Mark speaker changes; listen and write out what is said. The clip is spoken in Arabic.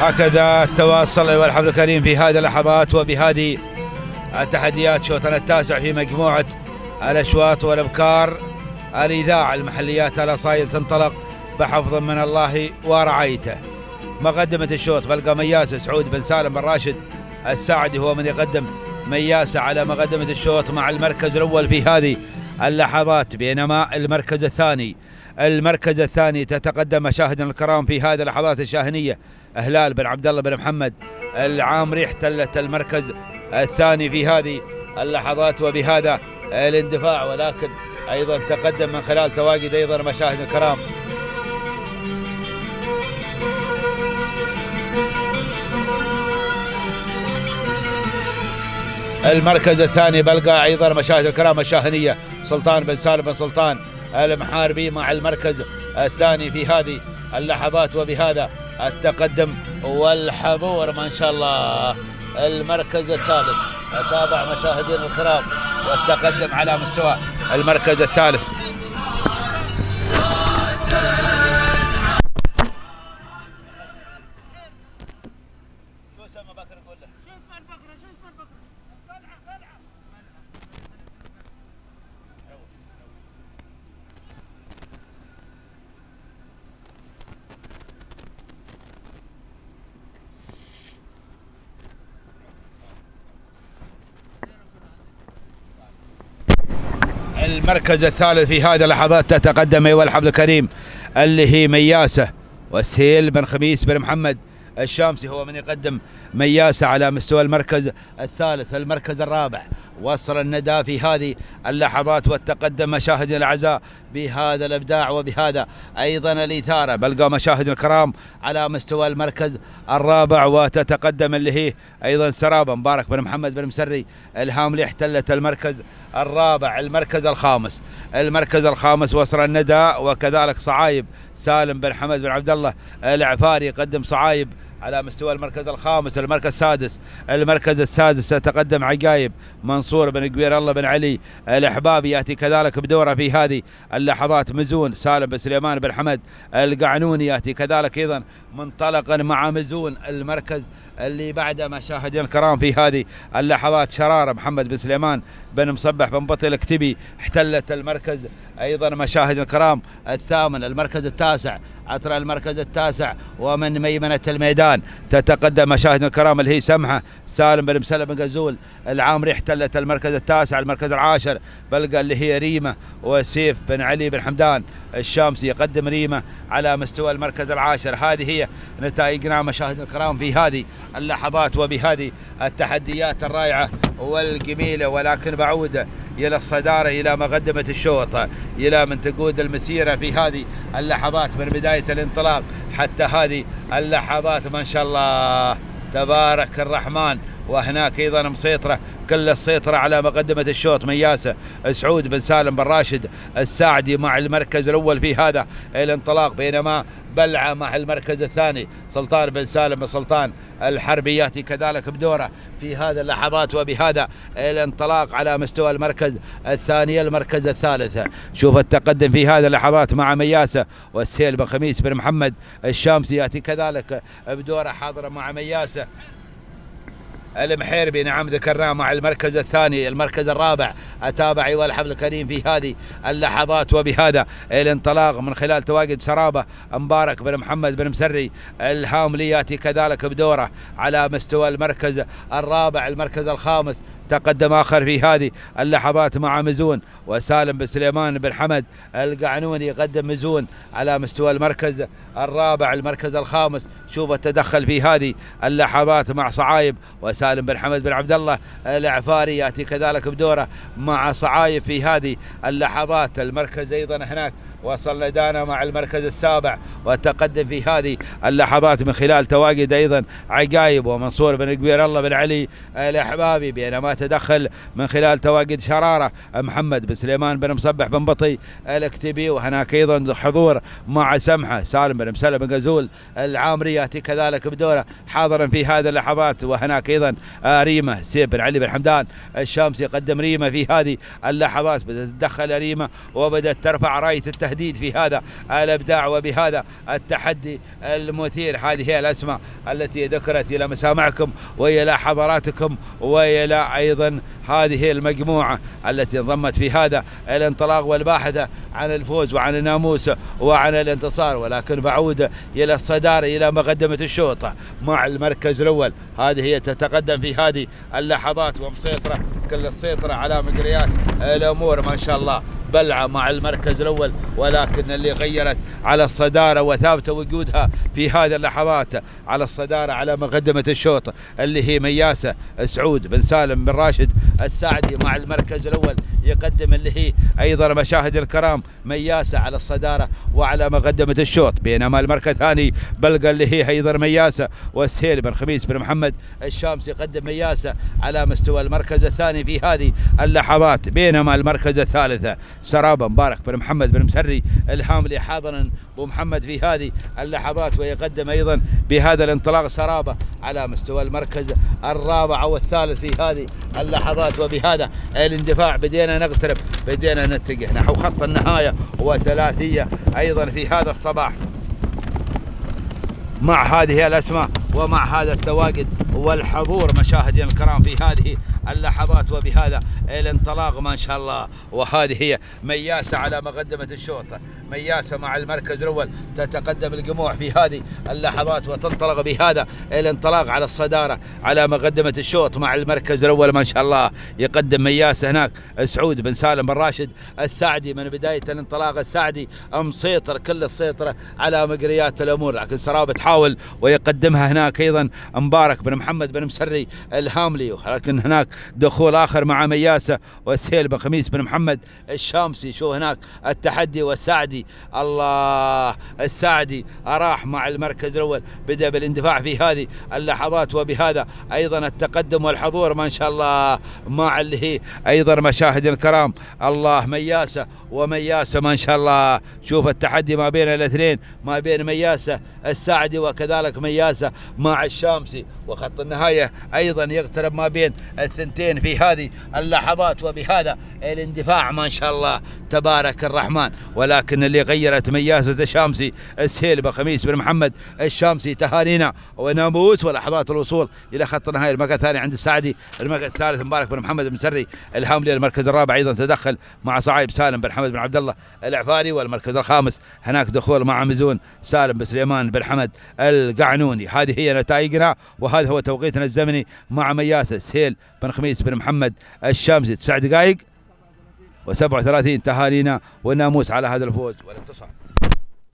Speaker 1: هكذا التواصل أيها الحفل الكريم في هذه اللحظات وبهذه التحديات. شوطنا التاسع في مجموعة الأشواط والأبكار. الإذاعة المحليات الأصايل تنطلق بحفظ من الله ورعايته. مقدمة الشوط؟ بلقى مياسة سعود بن سالم بن راشد الساعدي هو من يقدم مياسة على مقدمة الشوط مع المركز الأول في هذه اللحظات بينما المركز الثاني المركز الثاني تتقدم مشاهدنا الكرام في هذه اللحظات الشاهنية. هلال بن عبد الله بن محمد العامري احتلت المركز الثاني في هذه اللحظات وبهذا الاندفاع ولكن أيضا تقدم من خلال تواجد أيضا مشاهد الكرام. المركز الثاني بلقى أيضا مشاهد الكرام الشاهنية. سلطان بن سالم بن سلطان المحاربي مع المركز الثاني في هذه اللحظات وبهذا التقدم والحضور. ما شاء الله المركز الثالث. أتابع مشاهدينا الكرام والتقدم على مستوى المركز الثالث. المركز الثالث في هذه اللحظات تتقدم أيها الحفل الكريم اللي هي مياسة وسهيل بن خميس بن محمد الشامسي هو من يقدم مياسة على مستوى المركز الثالث المركز الرابع. وصل الندى في هذه اللحظات والتقدم مشاهد الأعزاء بهذا الإبداع وبهذا أيضا الإثارة. بلقى مشاهد الكرام على مستوى المركز الرابع وتتقدم اللي هي أيضا سرابه مبارك بن محمد بن مسري الهاملي احتلت المركز الرابع المركز الخامس. المركز الخامس وصل الندى وكذلك صعايب سالم بن حمد بن عبد الله العفاري يقدم صعايب على مستوى المركز الخامس المركز السادس. المركز السادس يتقدم عقايب. منصور بن قبير الله بن علي الأحبابي يأتي كذلك بدوره في هذه اللحظات. مزون سالم بن سليمان بن حمد القعنوني يأتي كذلك أيضا منطلقا مع مزون. المركز اللي بعد مشاهدينا الكرام في هذه اللحظات. شراره محمد بن سليمان بن مصبح بن بطل الكتبي احتلت المركز أيضا مشاهدينا الكرام. الثامن المركز التاسع. عطر المركز التاسع ومن ميمنة الميدان. تتقدم مشاهد الكرام اللي هي سمحة سالم بن مسلم بن غزول. العامري احتلت المركز التاسع المركز العاشر. بلقى اللي هي ريمة وسيف بن علي بن حمدان. الشامسي يقدم ريمة على مستوى المركز العاشر. هذه هي نتائجنا مشاهد الكرام في هذه اللحظات وبهذه التحديات الرائعة والجميلة. ولكن بعود إلى الصدارة إلى مقدمة الشوط إلى من تقود المسيرة في هذه اللحظات من بداية الانطلاق. حتى هذه اللحظات ما شاء الله تبارك الرحمن. وهناك أيضا مسيطرة كل السيطرة على مقدمة الشوط. مياسه سعود بن سالم بن راشد الساعدي مع المركز الأول في هذا الانطلاق بينما بلعة مع المركز الثاني. سلطان بن سالم بن سلطان الحربي يأتي كذلك بدوره في هذه اللحظات وبهذا الانطلاق على مستوى المركز الثاني المركز الثالث. شوف التقدم في هذه اللحظات مع مياسه والسيل بن خميس بن محمد الشامسي يأتي كذلك بدوره حاضرة مع مياسه المحيربي نعم ذكرناه مع المركز الثاني المركز الرابع. أتابع أيها الحفل الكريم في هذه اللحظات وبهذا الانطلاق من خلال تواجد سرابة مبارك بن محمد بن مسري. الهاملي ياتي كذلك بدوره على مستوى المركز الرابع المركز الخامس. تقدم آخر في هذه اللحظات مع مزون وسالم بن سليمان بن حمد القعنوني يقدم مزون على مستوى المركز الرابع المركز الخامس. شوف التدخل في هذه اللحظات مع صعايب وسالم بن حمد بن عبد الله العفاري يأتي كذلك بدوره مع صعايب في هذه اللحظات. المركز أيضا هناك وصل لدانا مع المركز السابع. وتقدم في هذه اللحظات من خلال تواجد أيضا عقايب ومنصور بن قبير الله بن علي الأحبابي بينما تدخل من خلال تواجد شرارة محمد بن سليمان بن مصبح بن بطي الاكتبي. وهناك أيضا حضور مع سمحة سالم بن مسلم بن غزول العامري يأتي كذلك بدوره حاضرا في هذه اللحظات. وهناك أيضا ريمة سيف بن علي بن حمدان الشامسي يقدم ريمة في هذه اللحظات. بدأت تدخل ريمة وبدأت ترفع راية التهديد. التهديد في هذا الإبداع وبهذا التحدي المثير. هذه هي الأسماء التي ذكرت إلى مسامعكم وإلى حضراتكم وإلى أيضا هذه المجموعة التي انضمت في هذا الانطلاق والباحثة عن الفوز وعن الناموس وعن الانتصار. ولكن بعود إلى الصدارة إلى مقدمة الشوط مع المركز الأول. هذه هي تتقدم في هذه اللحظات. ومسيطرة كل السيطرة على مجريات الأمور. ما شاء الله. بلعة مع المركز الأول ولكن اللي غيرت على الصدارة وثابت وجودها في هذه اللحظات على الصدارة على مقدمة الشوط اللي هي مياسة سعود بن سالم بن راشد السعدي مع المركز الأول يقدم اللي هي أيضا مشاهد الكرام مياسة على الصدارة وعلى مقدمة الشوط. بينما المركز الثاني بلقى اللي هي أيضا مياسة والسهيل بن خميس بن محمد الشامس يقدم مياسة على مستوى المركز الثاني في هذه اللحظات. بينما المركز الثالث سرابة مبارك بن محمد بن مسري الحاملي حاضرا ومحمد في هذه اللحظات ويقدم أيضا بهذا الانطلاق سرابة على مستوى المركز الرابع والثالث في هذه اللحظات. وبهذا الاندفاع بدينا نقترب بدينا نتجه. نحو خط النهاية وثلاثية أيضا في هذا الصباح. مع هذه الأسماء ومع هذا التواجد والحضور مشاهدينا الكرام في هذه اللحظات وبهذا الانطلاق ما شاء الله. وهذه هي مياسة على مقدمة الشوط. مياسة مع المركز الأول. تتقدم الجموع في هذه اللحظات وتنطلق بهذا الانطلاق على الصدارة. على مقدمة الشوط مع المركز الأول ما شاء الله. يقدم مياسة هناك سعود بن سالم بن راشد السعدي من بداية الانطلاق. السعدي مسيطر كل السيطرة على مقريات الأمور. لكن سرابة تحاول ويقدمها هناك أيضا. مبارك بن محمد بن مسري الهاملي ولكن هناك دخول آخر مع مياسة وسهيل بن خميس بن محمد الشامسي. شو هناك التحدي والسعدي. الله السعدي أراح مع المركز الأول بدأ بالاندفاع في هذه اللحظات وبهذا أيضا التقدم والحضور ما شاء الله مع اللي هي أيضا مشاهد الكرام. الله مياسة ومياسة ما شاء الله. شوف التحدي ما بين الاثنين ما بين مياسة السعدي وكذلك مياسة مع الشامسي. وخط النهاية أيضا يقترب ما بين الثنتين في هذه اللحظات وبهذا الاندفاع ما شاء الله تبارك الرحمن. ولكن اللي غيرت مياسة الشامسي السهيل بخميس بن محمد الشامسي تهانينا وناموس ولحظات الوصول إلى خط النهاية. المركز الثاني عند السعدي المركز الثالث مبارك بن محمد بن سري الحاملي المركز الرابع أيضا تدخل مع صعيب سالم بن حمد بن عبد الله العفاري والمركز الخامس هناك دخول مع مزون سالم بن سليمان بن حمد القعنوني. هذه هي نتائجنا وهذا هو توقيتنا الزمني مع مياسة سهيل بن خميس بن محمد الشامسي. تسع دقائق و37 تهانينا والناموس على هذا الفوز. والانتصار.